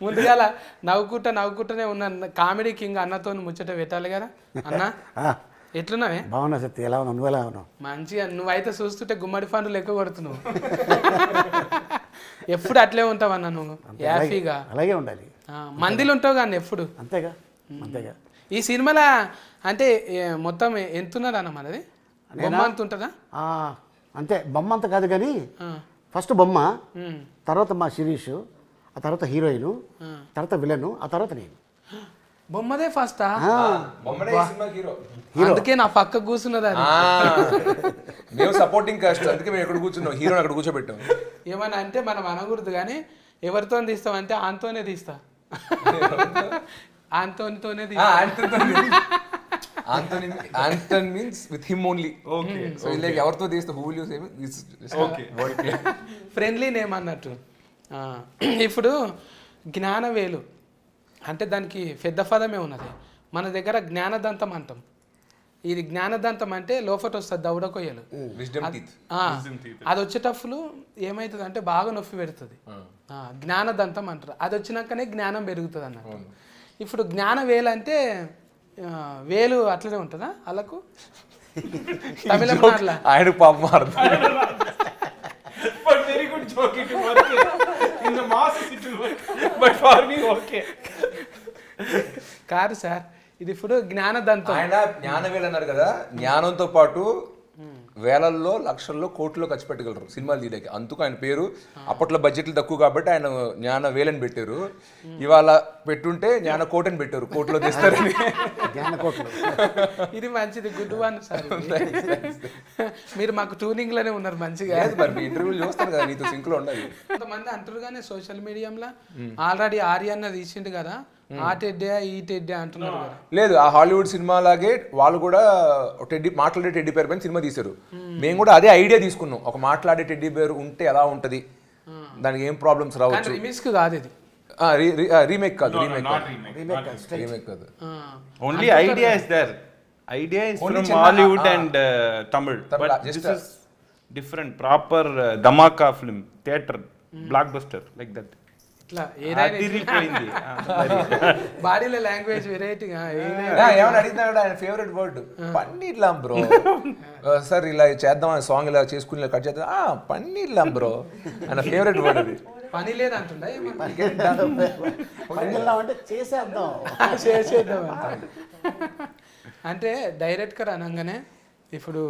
ముందుగాల నవ్వుకుంటా నవ్వుకుంటూనే ఉన్న. కామెడీ కింగ్ అన్నతో ముచ్చట పెట్టాలి కదా. అన్న ఎట్లున్నావే? బాగున్నా సత్తి ఎలా ఉన్నావు? నువ్వు ఎలా ఉన్నావు? మంచిగా నువ్వైతే చూస్తుంటే గుమ్మడి పండు లెక్క కొడుతున్నావు. ఎప్పుడు అట్లే ఉంటావన్న నువ్వు. యాఫీగా. అలాగే ఉండాలి. మందిలో ఉంటావు కానీ ఎప్పుడు? అంతేగా అంతేగా. ఈ సినిమాలో అంటే మొత్తం ఎంత అన్న మనది బొమ్మ అంత ఉంటుందా? అంతే బొమ్మ అంత కాదు కానీ ఫస్ట్ బొమ్మ తర్వాత మా శిరీష్ ఆ తర్వాత హీరోయిన్ ఆ. తర్వాత విలన్ ఆ తర్వాత నేను. బొమ్మదే ఫస్టా? అందుకే నా పక్క కూర్చున్నది అది మేము సపోర్టింగ్ కాస్ట్ అందుకే మేము ఎక్కడ కూర్చున్నాం. హీరోని అక్కడ కూర్చోబెట్టాం. ఏమన్నా అంటే మనం అనకూడదు కానీ ఎవరితో తీస్తామంటే ఆంతోనే తీస్తా. ఆంతోనితోనే తీస్తా. Antony Anton means with him only okay so ఇలా ఎవరితో తీస్తే who will okay friendly name అన్నట్టు. ఇప్పుడు జ్ఞానవేలు అంటే దానికి పెద్ద పదమే ఉన్నది. మన దగ్గర జ్ఞానదంతం అంటాం. ఇది జ్ఞానదంతం అంటే లోపట వస్తుంది దౌడ కొయ్యలు విజ్డమ్ టీత్ ఆ, అది వచ్చేటప్పుడు ఏమవుతుంది అంటే బాగా నొప్పి పెడుతుంది. ఆ, జ్ఞానదంతం అంటారు. అది వచ్చినాకనే జ్ఞానం పెరుగుతుంది అన్నట్టు ఇప్పుడు జ్ఞాన వేలు అంటే వేలు అట్లనే ఉంటుందా? వాళ్ళకు తమిళం ఆయన పాపం కొంచెం mass but for me okay కాదు సార్ ఇది ఇప్పుడు జ్ఞానదంతం ఆయన జ్ఞాన అన్నారు కదా జ్ఞానంతో పాటు వేలల్లో లక్షల్లో కోట్లలో ఖర్చు పెట్టగలరు సినిమాలు తీయడానికి. అందుకు ఆయన పేరు అప్పట్లో బడ్జెట్లు తక్కువ కాబట్టి ఆయన జ్ఞాన వేలని పెట్టారు. ఇవాళ పెట్టుంటే జ్ఞాన కోట్ అని పెట్టారు కోట్లో తీస్తారని. జ్ఞానకోట్లు ఇది మంచిది గుడ్ వన్ సార్. మీరు మాకు ట్యూనింగ్లోనే ఉన్నారు మంచిగా. మరి మీ ఇంటర్వ్యూలు చూస్తాను కదా నీతో సింక్లో ఉండాలి. కొంతమంది అంటారు కానీ సోషల్ మీడియంలో ఆల్రెడీ ఆర్య అన్న తీసిండు కదా ఆ టెడ్డే ఈ టెడ్డే అంటున్నారు కదా. లేదు ఆ హాలీవుడ్ సినిమా లాగే వాళ్ళు కూడా టెడ్డీ మాట్లాడే టెడ్డీ పేరు పైన సినిమా తీశారు. మేము కూడా అదే ఐడియా తీసుకున్నాం. ఒక మాట్లాడే టెడ్డీ పేరు ఉంటే ఎలా ఉంటది? దానికి ఏం ప్రాబ్లమ్స్ కానీ రావచ్చు రిమిక్స్ కాదు ఇది రీమేక్ కాదు రీమేక్ కాదు. remake రీమేక్ కాదు. ఆ, only idea is there. Idea is Only from Chennai, Hollywood ah, and uh, Tamil, Tamil, but just this a- is different ఇట్లా మరి. బాడీలో లాంగ్వేజ్ వెరైటీగా ఏమని అడిగినాడు ఆయన ఫేవరెట్ వర్డ్ పన్నీర్లాం బ్రో. సార్ ఇలా చేద్దాం సాంగ్ ఇలా చేసుకుని కట్ చేద్దాం. ఆ పన్నీర్లాం బ్రో. ఆయన ఫేవరెట్ వర్డ్ అది. పని లేదంటుండ అంటే చేసేద్దాం. చేసేద్దాం అంట. అంటే డైరెక్ట్గా అనగానే ఇప్పుడు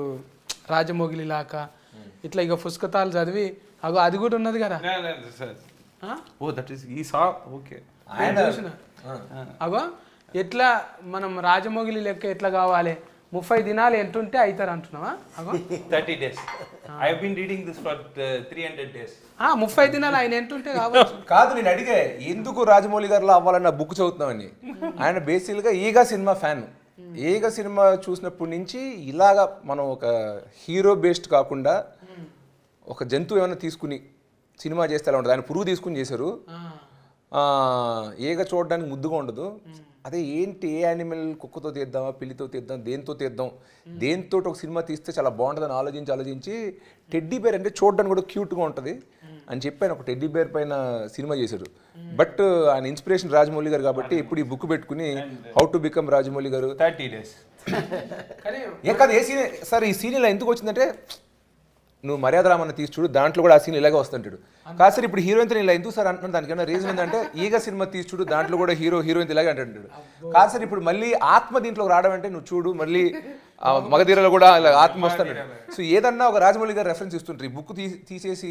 రాజమోగిలి లాక ఇట్లా ఇక పుస్తకాలు చదివి అగో అది కూడా ఉన్నది కదా? Is he saw. Okay. నేను చూసిన? అగో ఎట్లా మనం రాజమోగిలి లెక్క ఎట్లా కావాలి? ముప్పై దినాలు ఎంటుంటే అవుతారు అంటున్నావా? అగో. 30 days. I have been reading this for uh, 300 days. ఆ, ముప్పై దినాలు ఆయన ఎంటుంటే కావచ్చు? కాదు నేను అడిగే ఎందుకు రాజమౌళి గారిలో అవ్వాలన్న బుక్ చదువుతున్నామని ఆయన బేసిక్గా ఈగా సినిమా ఫ్యాన్. ఈగ సినిమా చూసినప్పటి నుంచి ఇలాగా మనం ఒక హీరో బేస్డ్ కాకుండా ఒక జంతువు ఏమైనా తీసుకుని సినిమా చేస్తే ఎలా ఉంటుంది? ఆయన పురుగు తీసుకుని చేశారు. ఆ, ఆ, ఈగ చూడడానికి ముద్దుగా ఉండదు. అదే ఏంటి ఏ యానిమల్ కుక్కతో తీద్దామా పిల్లితో తీద్దాం దేంతో తీద్దాం? దేంతో ఒక సినిమా తీస్తే చాలా బాగుంటుందని ఆలోచించి ఆలోచించి టెడ్డీ బేర్ అంటే చూడడానికి కూడా క్యూట్గా ఉంటుంది అని చెప్పి ఆయన ఒక టెడ్డీ బేర్ పైన సినిమా చేశారు. బట్ ఆయన ఇన్స్పిరేషన్ రాజమౌళి గారు కాబట్టి ఇప్పుడు ఈ బుక్ పెట్టుకుని హౌ టు బికమ్ రాజమౌళి గారు 30 days. కానీ ఏ కాదు ఏ సీన్ సార్ ఈ సీన్ ఇలా ఎందుకు వచ్చిందంటే నువ్వు మర్యాద రామన్న తీసి చూడు దాంట్లో కూడా ఆ సీన్ ఇలాగే వస్తుంటాడు. కాదు సార్ ఇప్పుడు హీరోయిన్ ఇలా ఎందుకు సార్ అంటున్నాను? దానికి ఏమైనా రీజన్ ఏంటంటే ఈగ సినిమా తీసి చూడు దాంట్లో కూడా హీరో హీరోయిన్ ఇలాగే అంటుంటాడు. కాదు సార్ ఇప్పుడు మళ్ళీ ఆత్మ దీంట్లోకి రావడం అంటే నువ్వు చూడు మళ్ళీ మగధీరలో కూడా ఇలా ఆత్మ వస్తాడు. సో ఏదన్నా ఒక రాజమౌళి గారు రెఫరెన్స్ ఇస్తుంటారు ఈ బుక్ తీసేసి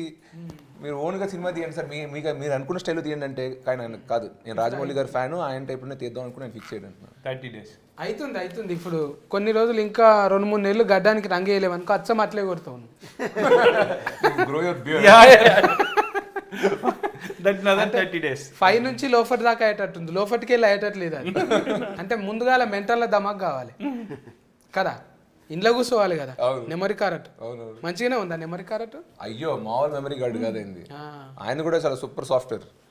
మీరు ఓన్గా సినిమా తీయండి సార్. మీ మీకు మీరు అనుకున్న స్టైల్లో తీయండి అంటే కానీ ఆయన కాదు. నేను రాజమౌళి గారు ఫ్యాను ఆయన టైప్లోనే తీద్దాం అనుకుని నేను ఫిక్స్ చేయడం. 30 days. అవుతుంది అవుతుంది ఇప్పుడు కొన్ని రోజులు ఇంకా రెండు మూడు నెలలు గడ్డానికి రంగు వేయలేమనుకో అచ్చం అట్లే కొడతావు grow your Yeah, yeah, yeah. That's another 30 days. Five నుంచి లోఫట్ దాకా అయ్యేటట్టుంది. లోఫట్కి వెళ్ళి అయ్యేటట్లేదు అది. అంటే ముందుగాల మెంటల్ దమాక్ కావాలి. కదా? ఇంట్లో కూర్చోవాలి కదా. నెమరి కారట్ మంచిగానే ఉందా? నెమరి కారట్ అయ్యో మామూలు మెమరీ కార్డు కాదండి ఆయన కూడా చాలా సూపర్ సాఫ్ట్వేర్